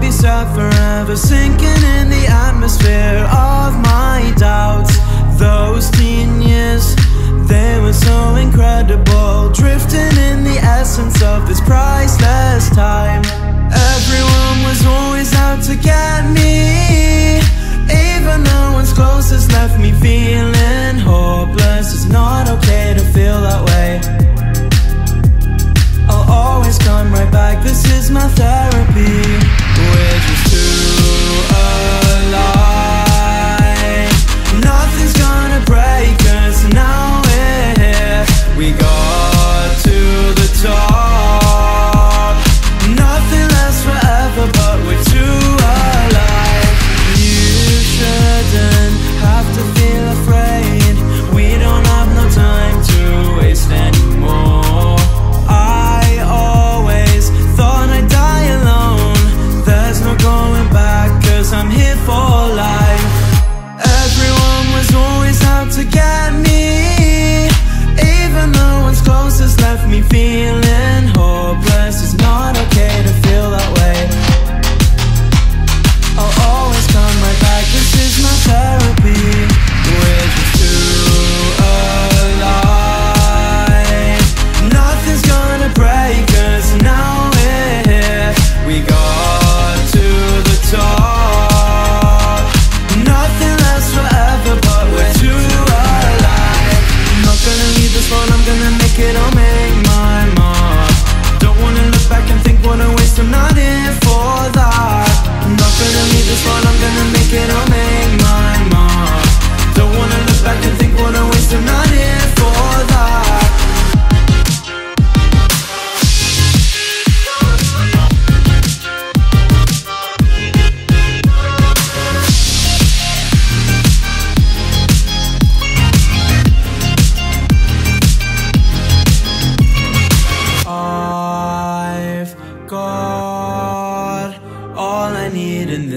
be sad forever Sinking in the atmosphere of my doubts. Those teen years, they were so incredible Drifting in the essence of this priceless time. Everyone was always out to get me Even no one's closest left me feeling hopeless. It's not okay to feel that way. I'll always come right back, this is my therapy.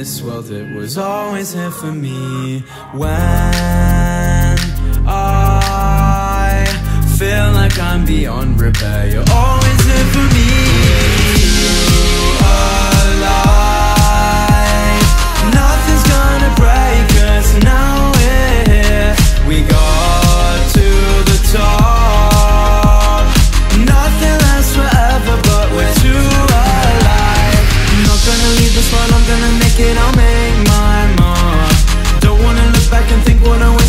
this world—it was always here for me. When I feel like I'm beyond repair wanna.